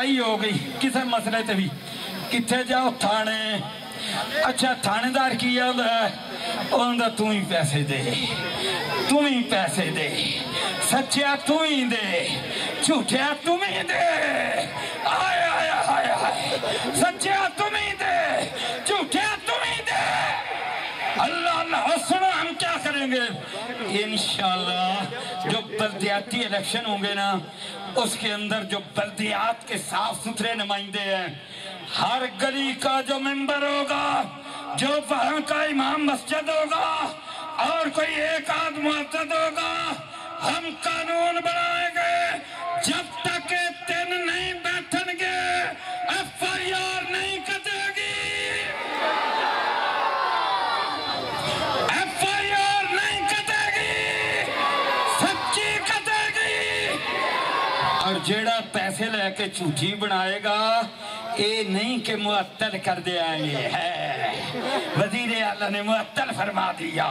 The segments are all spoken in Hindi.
ਲੜਾਈ ਹੋ ਗਈ ਕਿਸੇ ਮਸਲੇ ਤੇ ਵੀ ਕਿੱਥੇ ਜਾਓ ਥਾਣੇ ਅੱਛਾ ਥਾਣੇਦਾਰ ਕੀ ਆਉਂਦਾ ਉਹਦਾ ਤੂੰ ਹੀ ਪੈਸੇ ਦੇ ਤੂੰ ਹੀ ਪੈਸੇ ਦੇ ਸੱਚਿਆ ਤੂੰ ਹੀ ਦੇ ਝੂਠਿਆ ਤੂੰ ਹੀ ਦੇ ਆਏ ਆਏ ਆਏ ਆਏ सच्चा तुम ही दे झूठे तुम ही दे अल्लाह अल्लाह सुनो हम क्या करेंगे इंशाल्लाह जो बल्दियाती इलेक्शन होंगे ना, उसके अंदर जो बल्दियात के साफ़ सुथरे नुमाइंदे हैं, हर गली का जो मेंबर होगा, जो वहाँ का इमाम मस्जिद होगा, और कोई एक आध मस्जिद होगा, हम कानून बनाएँगे, जब लेके झूठी बनाएगा ये नहीं कि मुअत्तल कर दिया ये है। वज़ीर आला ने मुअत्तल फरमा दिया।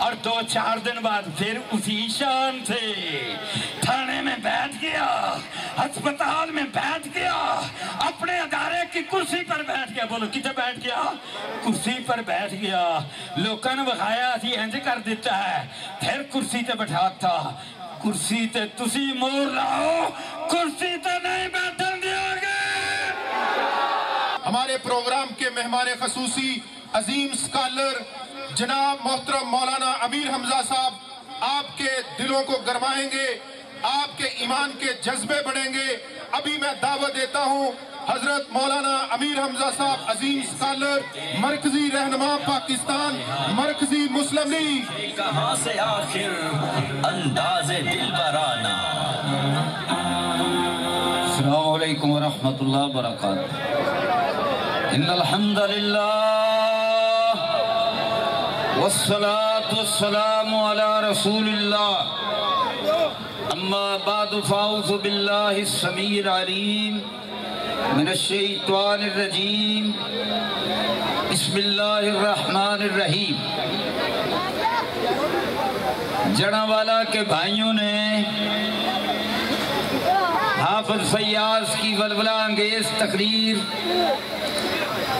और दो चार दिन बाद फिर उसी शान से थाने में बैठ गया, अस्पताल में बैठ गया, अपने अदारे की कुर्सी पर बैठ गया। बोलो कितने बैठ गया? कुर्सी पर बैठ गया। लोगों ने असी इंज कर दिता है। फिर कुर्सी ते बैठाता कुर्सी ते तुसी मोर लाओ, कुर्सी ते नहीं बैठन दियोगे। हमारे प्रोग्राम के मेहमान खसूसी, अजीम स्कॉलर, जनाब मोहतरम मौलाना अमीर हमजा साहब, आपके दिलों को गरमाएँगे, आपके ईमान के जज्बे बढ़ेंगे। अभी मैं दावा देता हूँ हज़रत मौलाना अमीर हमजा साहब अजीम स्कॉलर मरकजी रहनुमा पाकिस्तान मरकजी मुस्लिम लीग। कहाँ से आखिर अंदाज दिल बराना? अलैक्म वरहमतुल्लाह वबरकातुहू। इन्नल हम्दुलिल्लाह वस्सलातु वस्सलामु अला रसूलिल्लाह। अम्मा बाद फाउज़ु बिल्लाहि समीर अलीम। मिनश शैतानिर रजीम बिस्मिल्लाहिर रहमानिर रहीम जड़ावाला के भाइयों ने हाफज फैयाज की वलवला अंगेज तकरीर,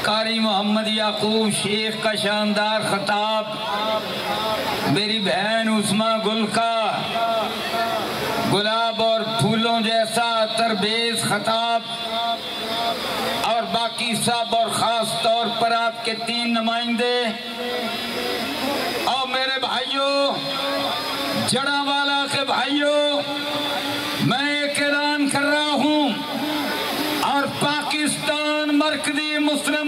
कारी मोहम्मद याकूब शेख का शानदार खताब, मेरी बहन उस्मा गुल का गुलाब और फूलों जैसा तरबेज खताब सब और ख़ास तौर पर आपके तीन नुमाइंदे। और मेरे भाइयों, जड़ावाला के भाइयों, मैं एक ऐलान कर रहा हूँ। और पाकिस्तान मरकजी मुस्लिम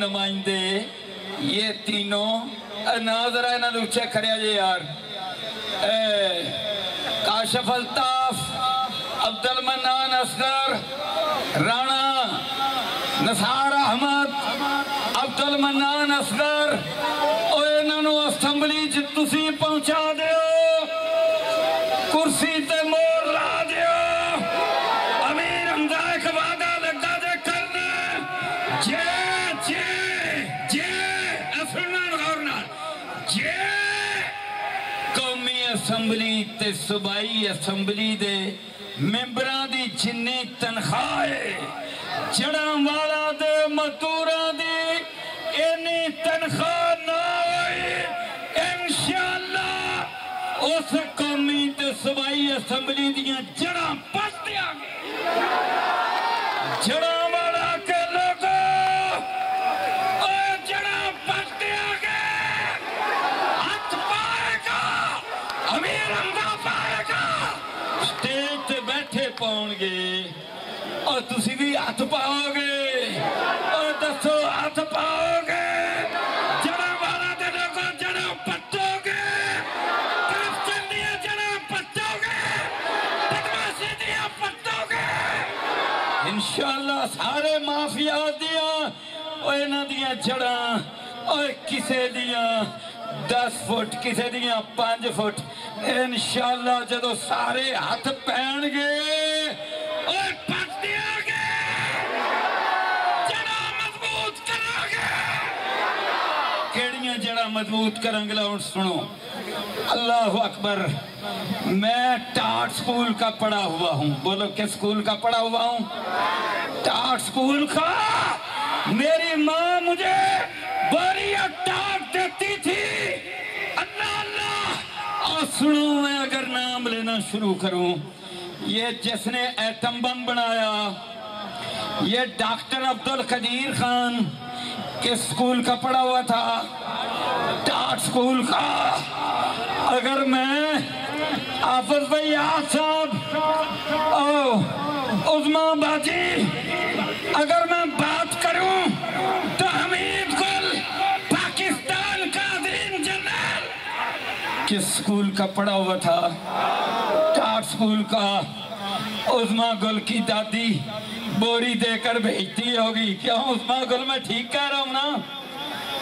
नुमाइंदे, ये तीनों नाजरा इन्हों उचे खड़े जे यार। काशफ अलताफ अब्दुल मनान असगर, राणा नसार अहमद, अब्दुल मनान असगर और इन्हों असैम्बली पहुँचा सूबाई असैम्बली दे मैंबरां दी जिन्नी तनख्वाह है जड़ां वाला दे मजदूरां दी इन्नी तनख्वाह ना होई इंशाअल्लाह उस कौमी सूबाई असैम्बली दियाँ जड़ां पट दियांगे जड़ां हाथ पाओगे और दसो हाथ पाओगे। वाला इंशाल्लाह सारे माफिया दिया जड़ा और दिया, दस फुट, किसी दिया पाँच फुट। इनशाला जो सारे हथ पैणगे और ਮਜ਼ਬੂਤ ਕਰਾਂਗੇ ਲਓ ਹੁਣ ਸੁਣੋ अल्लाह अकबर मैं टाट स्कूल का पढ़ा हुआ हूँ बोलो किस स्कूल का पढ़ा हुआ हूँ टाट स्कूल का मेरी माँ मुझे बड़ी टाट देती थी अल्लाह अल्लाह और सुनो मैं अगर नाम लेना शुरू करूं ये जिसने एटम बम बनाया ये डॉक्टर अब्दुल कदीर खान किस स्कूल का पढ़ा हुआ था टाट स्कूल का। अगर मैं आफज भाई आज साहब उजमा बाजी अगर मैं बात करूँ तो हमीद गुल, पाकिस्तान का अजीम जनरल। किस स्कूल का पढ़ा हुआ था टाट स्कूल का उजमा गुल की दादी बोरी देकर भेजती होगी। क्यों? उजमा गुल मैं ठीक कह रहा हूँ ना।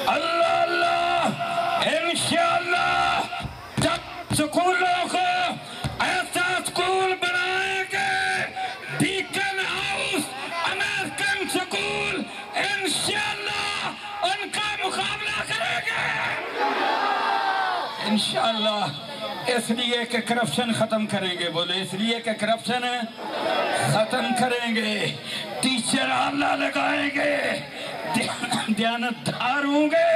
अल्लाह अल्लाह इंशाअल्लाह, जब स्कूलों को ऐसा स्कूल बनाएँगे बीकन हाउस अमेरिकन स्कूल इंशाअल्लाह उनका मुकाबला करेंगे। इंशाअल्लाह, इसलिए कि करप्शन खत्म करेंगे। बोले, इसलिए कि करप्शन खत्म करेंगे। टीचर आला लगाएँगे। दयानतदार होंगे।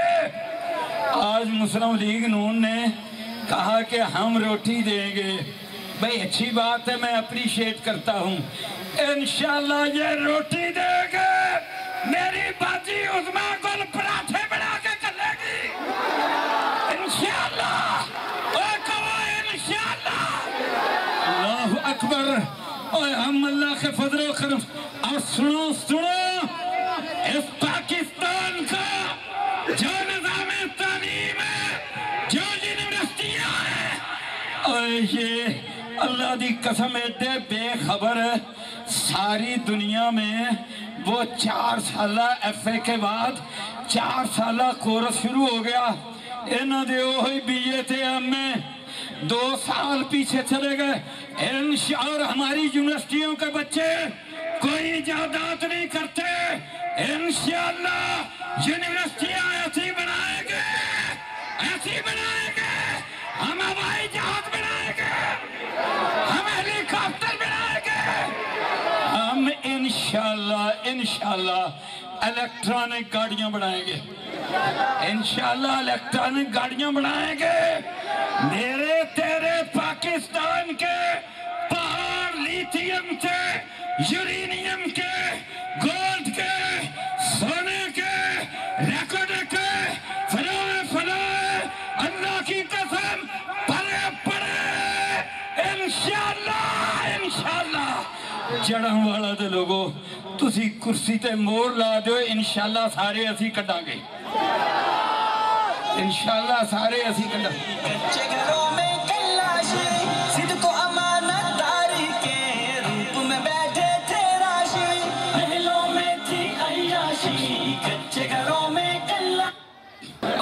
आज मुस्लिम लीग नून ने कहा कि हम रोटी देंगे। भाई, अच्छी बात है, मैं अप्रिशिएट करता हूँ। इंशाल्लाह ये रोटी देंगे। मेरी बाजी उजमा गुल फजल करम और सुनो। सुनो इस पाकिस्तान का जो निज़ाम तालीम है जो यूनिवर्सिटियाँ हैं, और ये अल्लाह की कसम एडे बेखबर सारी दुनिया में वो चार साल एफ़ ए के बाद चार साल कोर्स शुरू हो गया। इन्हों दे ओही बीए थे एम दो साल पीछे चले गए। इन और हमारी यूनिवर्सिटियों के बच्चे कोई जायदाद नहीं करते। इंशाल्लाह यूनिवर्सिटियाँ ऐसी बनाएँगे ऐसी बनाएँगे, हम हवाई जहाज़ बनाएँगे, हम हेलीकॉप्टर बनाएँगे। हम इंशाल्लाह इंशाल्लाह इलेक्ट्रॉनिक गाड़ियाँ बनाएँगे। इंशाल्लाह इलेक्ट्रॉनिक गाड़ियाँ बनाएँगे। मेरे तेरे पाकिस्तान के पहाड़ लिथियम के यूरेनियम के गोल्ड के सोने के रेकॉर्ड के फलोए फलोए अल्लाह की कसम परे परे इंशाल्लाह इंशाल्लाह जड़न वाला ਦੇ ਲੋਗੋ ਤੁਸੀਂ ਕੁਰਸੀ ਤੇ ਮੋਹਰ ਲਾ ਦਿਓ ਇਨਸ਼ਾਅੱਲਾ ਸਾਰੇ ਅਸੀਂ ਕੱਢਾਂਗੇ इनशाला सारे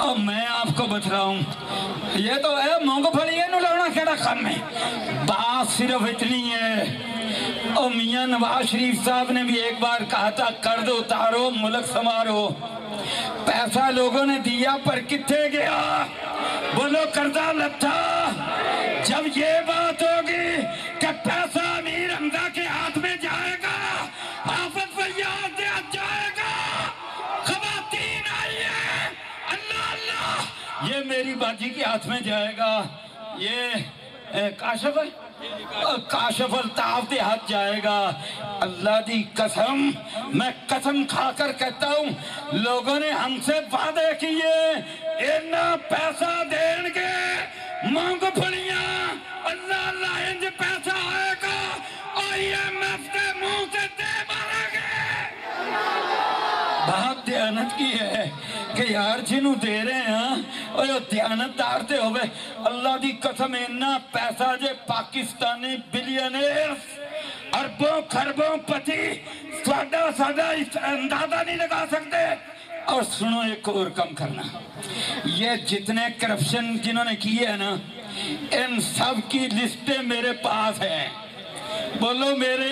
अब मैं आपको बता रहा हूँ ये तो है मूंगफली है लाना केड़ा कम है बात सिर्फ़ इतनी है। और मियाँ नवाज़ शरीफ साहब ने भी एक बार कहा था कर दो उतारो मुल्क समारो पैसा लोगों ने दिया, पर कितने गया? बोलो कर्जा लट्ठा जब ये बात होगी कि पैसा अमीर हमजा के हाथ में जाएगा, आफत फैयाद से जाएगा। खवातीन आई है। अल्लाह अल्लाह। ये मेरी बाजी के हाथ में जाएगा। ये काशफ है अ, काशफ अल्ताफ के हाथ जाएगा। अल्लाह की कसम मैं कसम खाकर कहता हूँ लोगों ने हमसे वादे किए इतना पैसा देंगे मूंगफलियाँ अल्लाह अल्लाह इंज पैसा आएगा आईएमएफ के मुँह से दे मारेंगे। बात दयानत की है कि यार जिन्हों दे रहे हैं और अल्लाह दी कसम पैसा जे पाकिस्तानी अरबों, खरबों पति, साडा साडा अंदाज़ा नहीं लगा सकते। और सुनो, एक और कम करना। ये जितने करप्शन जिन्होंने किए हैं ना, इन सब की लिस्टें मेरे पास हैं। बोलो, मेरे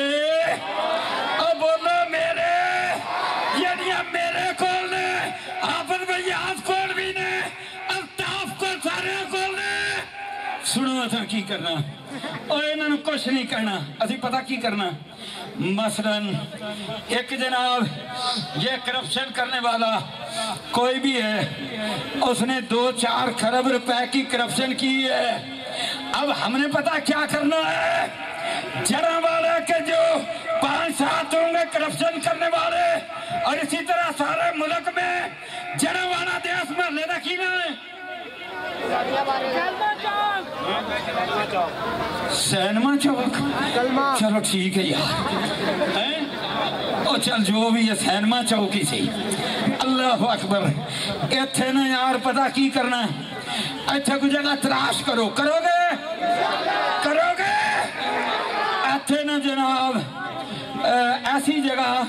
सुनो असा की करना। और इन्होंने कुछ नहीं करना असी पता की करना। मसलन, एक जनाब, ये करप्शन करने वाला कोई भी है, उसने दो चार खरब रुपए की करप्शन की है। अब हमने पता क्या करना है? जरा वाले के जो पाँच सात होंगे करप्शन करने वाले, और इसी तरह सारे मुल्क में जरा वाला देश में लेना की ना है। सैनमा चौक। चलो ठीक है यार। हैं? चल जो भी है सैनमा चौक ही सही। अल्लाह अकबर। इतने ना यार पता की करना है? इतने कोई जगह तलाश करो। करोगे? करोगे? इतने ना जनाब ऐसी जगह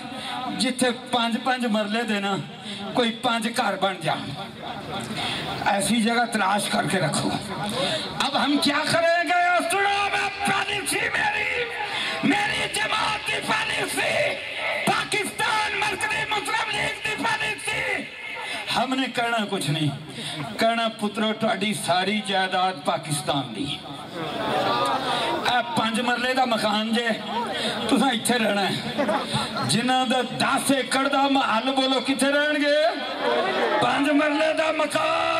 जिथे पाँच पाँच मरले देना कोई पाँच घर बन जा। ऐसी जगह तलाश करके रखो। अब हम क्या करेंगे सुनो मैं मेरी मेरी जमात की पॉलिसी, पाकिस्तान मरकजी मुस्लिम लीग की पॉलिसी। हमने करना कुछ नहीं। करना पुत्र सारी जायदाद पाकिस्तान की पाँच मरले का मकान जे, तुसा इतने रहना है जिन्हों का दस एकड़ का महल बोलो कितने रहन गए पाँच मरले का मकान।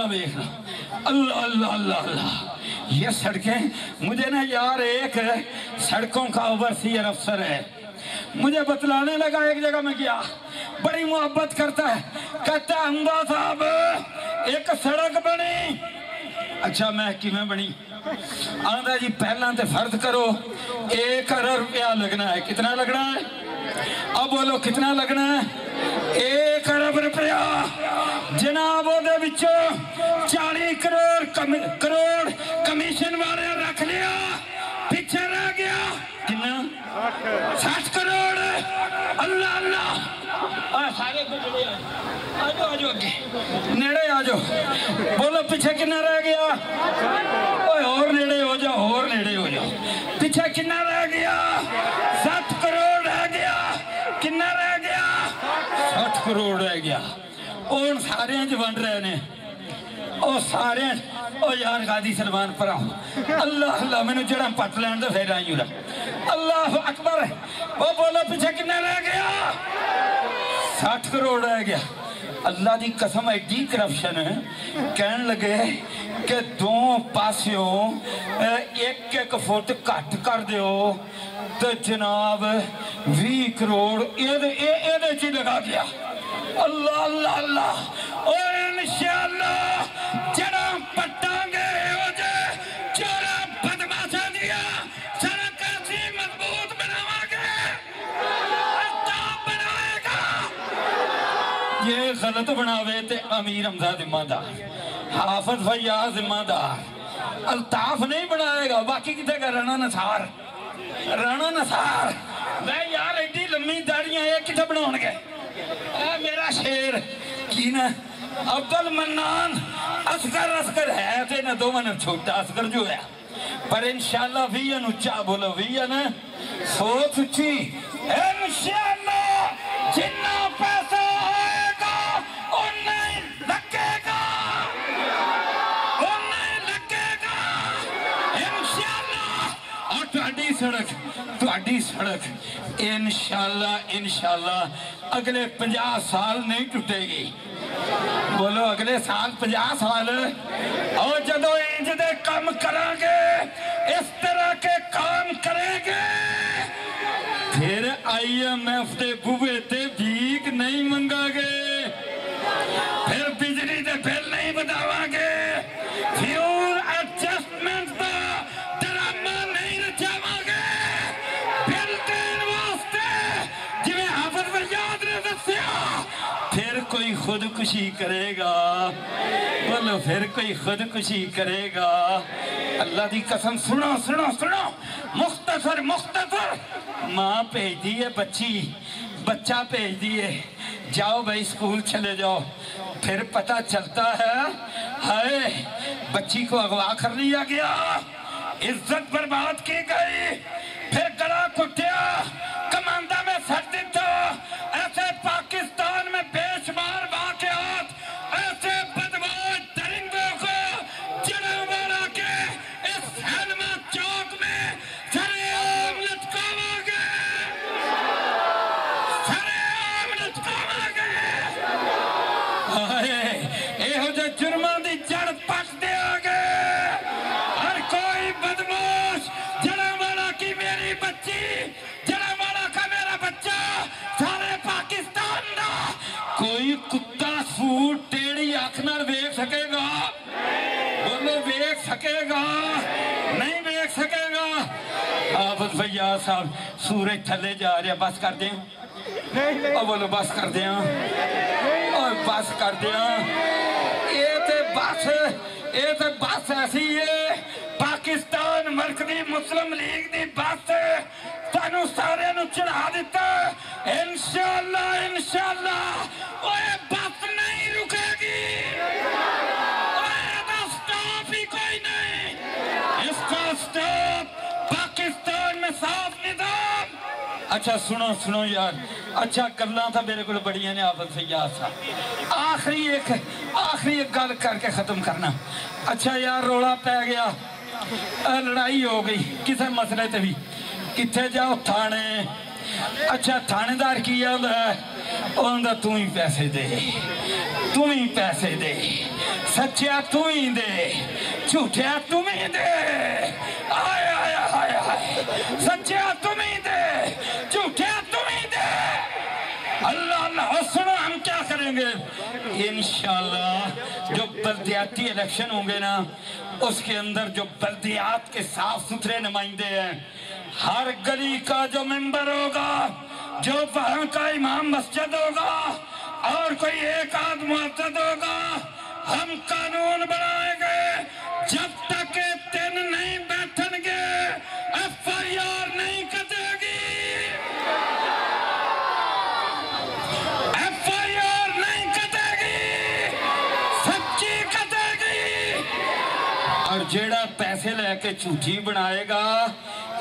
का वेख अल्लाह अल्लाह अल्लाह अल्लाह। ये सड़कें, मुझे ना यार एक सड़कों का ओवरसीयर अफसर है। मुझे बतलाने लगा एक जगह में गया। बड़ी मोहब्बत करता है। कहता है, अंबा साहब, एक सड़क बनी। अच्छा मैं किमें बनी? आंदा जी, पहला तो फ़र्ज़ करो। एक अरब रुपया लगना है। कितना लगना है? अब बोलो, कितना लगना है? एक अरब रुपया। ਜਨਾਬ ਉਹਦੇ ਵਿੱਚੋਂ 40 ਕਰੋੜ ਕਰੋੜ ਕਮਿਸ਼ਨ ਵਾਲਿਆਂ ਰੱਖ ਲਿਆ। ਪਿੱਛੇ ਰਹਿ ਗਿਆ। ਕਿੰਨਾ? 60 ਕਰੋੜ। ਅੱਲਾ ਅੱਲਾ। ਆ ਸਾਰੇ ਗੁਜਰੇ ਆਜੋ ਆਜੋ ਅੱਗੇ। ਨੇੜੇ ਆਜੋ। ਬੋਲੋ, ਪਿੱਛੇ ਕਿੰਨਾ ਰਹਿ ਗਿਆ? ਓਏ, ਹੋਰ ਨੇੜੇ ਹੋ ਜਾ, ਹੋਰ ਨੇੜੇ ਹੋ ਜਾ। ਪਿੱਛੇ ਕਿੰਨਾ ਰਹਿ ਗਿਆ? 7 ਕਰੋੜ ਰਹਿ ਗਿਆ। ਕਿੰਨਾ ਰਹਿ ਗਿਆ? 60 ਕਰੋੜ ਰਹਿ ਗਿਆ। ਉਹ ਸਾਰਿਆਂ 'ਚ ਵੰਡ ਰਹੇ ਨੇ। ਉਹ ਸਾਰਿਆਂ ਉਹ ਯਾਰ ਗਾਦੀ ਸਲਮਾਨ ਪਰਾਂ ਅੱਲਾਹ ਅੱਲਾਹ, ਮੈਨੂੰ ਜਿਹੜਾ ਪੱਟ ਲੈਣ ਦਾ, ਫੇਰ ਆਈ ਉਰਾ। ਅੱਲਾਹ ਅਕਬਰ, ਉਹ ਬੋਲੋ ਪਿੱਛੇ ਕਿੰਨਾ ਰਹਿ ਗਿਆ? 60 ਕਰੋੜ ਰਹਿ ਗਿਆ। ਅੱਲਾ ਦੀ ਕਸਮ ਐਡੀ ਕਰਪਸ਼ਨ ਕਹਿਣ ਲੱਗੇ ਕਿ ਦੋ ਪਾਸਿਓਂ ਇੱਕ ਇੱਕ ਫੁੱਟ ਘੱਟ ਕਰ ਦਿਓ। ਤੇ ਜਨਾਬ 20 ਕਰੋੜ ਇਹਦੇ ਇਹ ਇਹਦੇ ਚ ਹੀ ਲਗਾ ਗਿਆ अल्लाह अल्लाह अल्लाह। और इंशाल्लाह जरा पटांगे, हो जे। जरा बदमाशा दिया सरकार से मज़बूत बनावागे। बनाएगा। ये गलत बनावे ते अमीर हमजा जिम्मेदार, हाफिज भैया जिम्मेदार। अल्ताफ नहीं बनाएगा, बाकी कितने का राणा नसार? राणा नसार। मैं यार, एडी लम्मी दाढ़ियाँ, ये कितने बनाओगे? ए मेरा शेर की ना अब्दुल मन्नान असगर असगर है ते ना दो मन छोटा असगर जो है पर इंशाल्लाह भी उच्चा बोलो भी ना सोच उच्ची इंशाल्लाह जिन्ना पैसा होएगा उन्ना ही लगेगा उन्ना ही लगेगा इंशाल्लाह और ਤੁਹਾਡੀ ਸੜਕ ਤੁਹਾਡੀ ਸੜਕ ਇਨਸ਼ਾਅੱਲਾ ਇਨਸ਼ਾਅੱਲਾ, ਅਗਲੇ 50 ਸਾਲ ਨਹੀਂ ਟੁੱਟੇਗੀ। ਬੋਲੋ, ਅਗਲੇ ਸਾਲ 50 ਸਾਲ। और ਜਦੋਂ ਇੰਜ ਦੇ ਕੰਮ ਕਰਾਂਗੇ, ਇਸ ਤਰ੍ਹਾਂ ਕੇ ਕੰਮ ਕਰਾਂਗੇ। ਫਿਰ ਆਈਐਮਐਫ ਦੇ ਬੂਹੇ ਤੇ ਭੀਖ ਨਹੀਂ ਮੰਗਾਂਗੇ। कोई खुदकुशी करेगा? बोलो, फिर कोई खुदकुशी करेगा? अल्लाह की कसम, सुनो सुनो सुनो। मुख्तसर मुख्तसर। माँ भेज दी है बच्ची। बच्चा भेज दिए जाओ भाई, स्कूल चले जाओ। फिर पता चलता है, हाय, बच्ची को अगवा कर लिया गया। इज़्ज़त बर्बाद की गई। फिर गला कुट ਸੂਰਜ ਥੱਲੇ ਜਾ ਰਿਹਾ ਬਸ ਕਰ ਦੇ ਉਹ ਬੋਲੋ ਬਸ ਕਰ ਦਿਆਂ ਓਏ ਬਸ ਕਰ ਦਿਆਂ ਇਹ ਤੇ ਬਸ ਇਹ ਤੇ ਬਸ ਐਸੀ ਏ ਪਾਕਿਸਤਾਨ ਮਰਕਜ਼ੀ ਮੁਸਲਿਮ ਲੀਗ ਦੀ ਬਸ ਤੁਹਾਨੂੰ ਸਾਰਿਆਂ ਨੂੰ ਚੜਾ ਦਿੱਤਾ। ਇਨਸ਼ਾਅੱਲਾ ਇਨਸ਼ਾਅੱਲਾ। ਓਏ ਬਸ अच्छा सुनो सुनो यार अच्छा गल्ला था मेरे को बड़िया ने आपस से याद था आखिरी एक आखिरी एक गल करके खत्म करना अच्छा यार रोला पै गया अ, लड़ाई हो गई किसी मसले ते भी किथे जाओ थाने अच्छा थानेदार की आंदा ਉਹਦਾ ਤੂੰ ਹੀ ਪੈਸੇ ਦੇ ਤੂੰ ਹੀ ਪੈਸੇ ਦੇ ਸੱਚਿਆ ਤੂੰ ਹੀ ਦੇ ਝੂਠਿਆ ਤੂੰ ਹੀ ਦੇ ਆਏ ਆਏ ਆਏ ਆਏ सच्चा तुम ही इंशाल्लाह, जो बल्दियाती इलेक्शन होंगे ना, उसके अंदर जो बल्दियात के साफ़ सुथरे नुमाइंदे हैं, हर गली का जो मेंबर होगा, जो वहाँ का इमाम मस्जिद होगा, और कोई एक आध होगा, हम कानून बनाएँगे, जब तक पैसे लेके झूठी बनाएगा?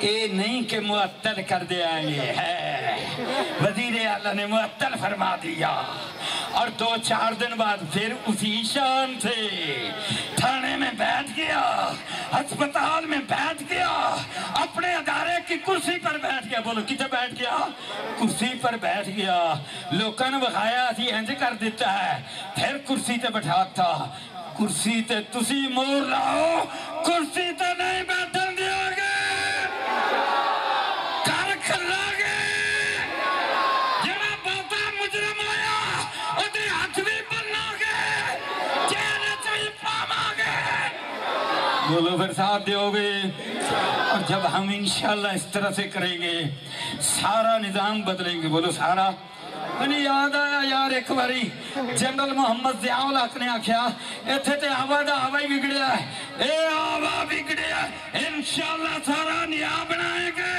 ये नहीं कि मुअत्तल कर दिया ये है। वज़ीर आला ने मुअत्तल फरमा दिया। और दो चार दिन बाद फिर उसी शान से थाने में बैठ गया, अस्पताल में बैठ गया, अपने अदारे की कुर्सी पर बैठ गया। बोलो कितने बैठ गया? कुर्सी पर बैठ गया। लोगों ने बखाया, असी इंज कर दिता है। फिर कुर्सी ते बैठाता, कुर्सी ते तुसी मोर लाओ बोलो फिर साथ दोगे और जब हम इंशाल्लाह इस तरह से करेंगे, सारा निज़ाम बदलेंगे। बोलो, सारा। याद आया यार एक बारी, जनरल मोहम्मद जियाउल हक ने आख्या इथे ते आवा दा आवा ही बिगड़िया ए आवा बिगड़िया इंशाल्लाह सारा निया बनाएँगे,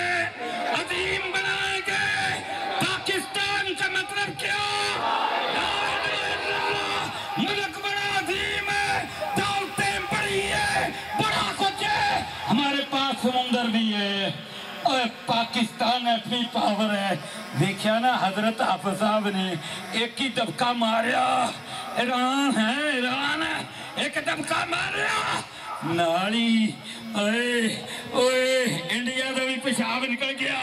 अजीम बनाएँगे। पाकिस्तान का मतलब क्या? पाकिस्तान अपनी पावर है। देखा ना, हज़रत हाफिज साहब ने एक ही दबका मारिया। ईरान है ईरान है, एक दबका मारिया। नाली, ओए ओए, इंडिया का भी पेशाब निकल गया।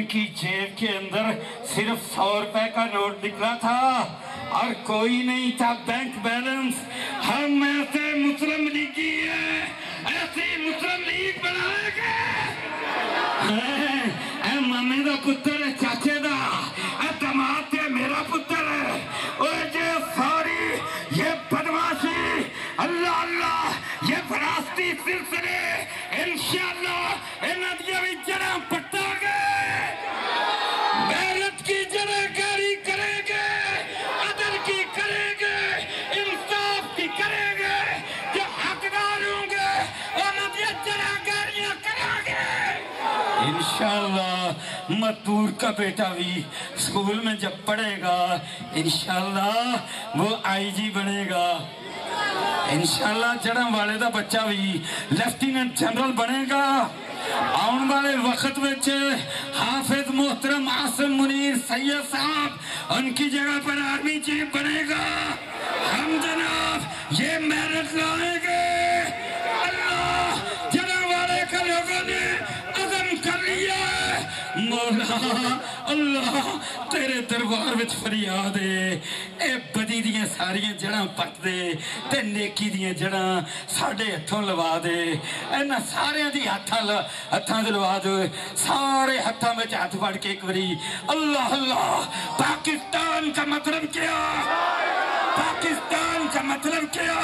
उनकी जेब के अंदर सिर्फ़ सौ रुपए का नोट निकला था और कोई नहीं था बैंक बैलेंस हम ऐसे मुस्लिम लीगी है ऐसे मुस्लिम लीग बनाएँगे। ऐ मामे का पुत्र का बेटा भी स्कूल में जब पढ़ेगा, इंशाल्लाह वो आईजी बनेगा। इंशाल्लाह जड़ा वाले का बच्चा भी लेफ्टिनेंट जनरल बनेगा। आने वाले वक्त में हाफिज मोहतरम आसिम मुनीर सैयद साहब उनकी जगह पर आर्मी चीफ बनेगा। हम जनाब, ये मेहनत लाएँगे अल्लाह तेरे दरबार में फरियाद है। बदी दियाँ दे, ते नेकी हथों लवा दे। सारे हत्थां में हाथ फड़ के एक बारी अल्लाह अल्लाह, पाकिस्तान का मतलब क्या? पाकिस्तान का मतलब क्या?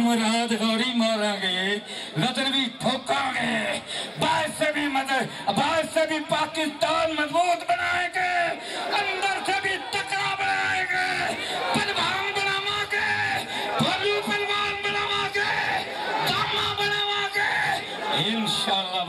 मुराद गौरी मारांगे गदर भी ठोकांगे। बाहर से भी मदद बाहर से भी पाकिस्तान मज़बूत बनाएँगे, अंदर से भी तकड़ा बनाएँगे बनावांगे इंशाल्लाह